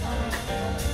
Música